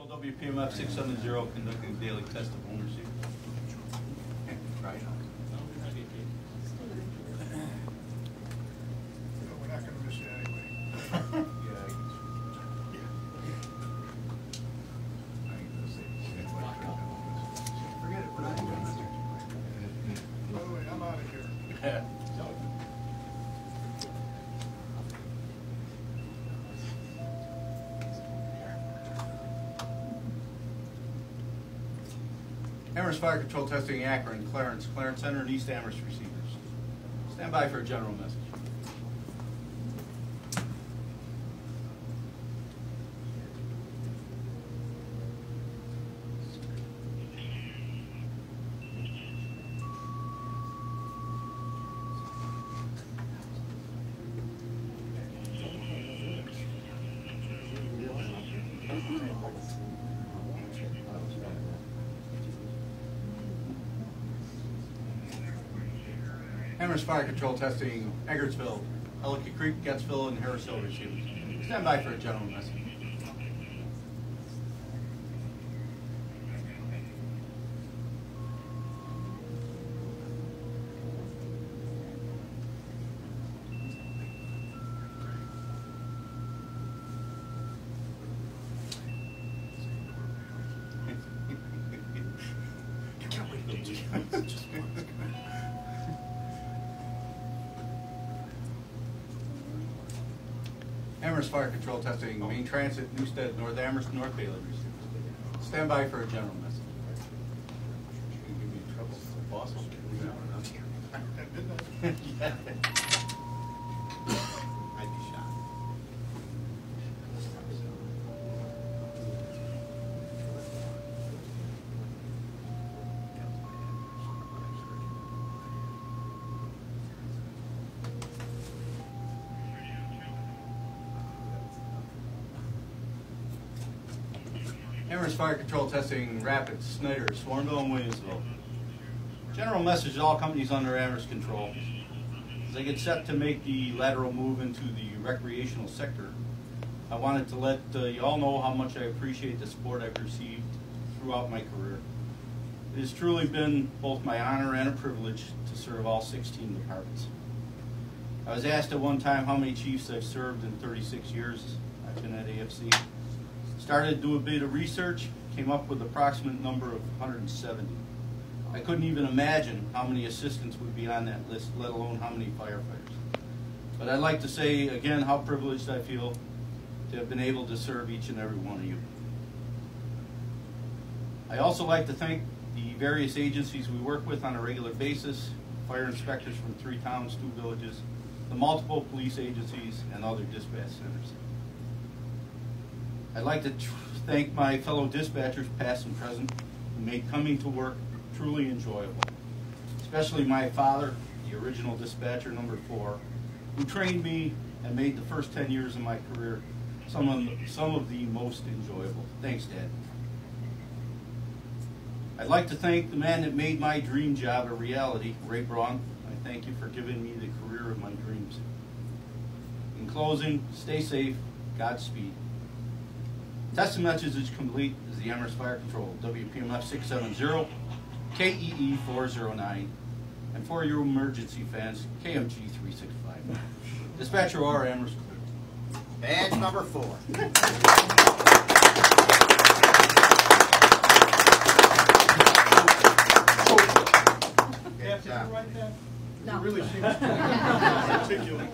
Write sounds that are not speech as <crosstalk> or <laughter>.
Patrol WPMF 670 conducting daily test of ownership. Right. Amherst Fire Control Testing Akron, Clarence, Clarence Center, and East Amherst receivers. Stand by for a general message. Amherst Fire Control Testing Eggertsville, Ellicott Creek, Getzville, and Harris Hill receivers. Stand by for a general message. Amherst Fire Control Testing Main Transit, Newstead, North Amherst, North Bailey. Stand by for a general message. You give me trouble, boss. <laughs> <laughs> Yeah. Amherst Fire Control Testing Rapids, Snyder, Swormville, and Williamsville. General message to all companies under Amherst control. As I get set to make the lateral move into the recreational sector, I wanted to let uh, you all know how much I appreciate the support I've received throughout my career. It has truly been both my honor and a privilege to serve all 16 departments. I was asked at one time how many chiefs I've served in 36 years I've been at AFC. Started to do a bit of research, came up with approximate number of 170. I couldn't even imagine how many assistants would be on that list, let alone how many firefighters. But I'd like to say again how privileged I feel to have been able to serve each and every one of you. I also like to thank the various agencies we work with on a regular basis, fire inspectors from three towns, two villages, the multiple police agencies, and other dispatch centers. I'd like to thank my fellow dispatchers, past and present, who made coming to work truly enjoyable. Especially my father, the original dispatcher number four, who trained me and made the first 10 years of my career some of, some of the most enjoyable. Thanks, Dad. I'd like to thank the man that made my dream job a reality, Ray Braun. I thank you for giving me the career of my dreams. In closing, stay safe, Godspeed. Test message is complete is the Amherst Fire Control, WPMF 670, KEE 409, and for your emergency fans, KMG 365. Dispatcher R. Amherst Clear. Badge number four. Kathy, you job. write that? No. It really seems <laughs> articulate.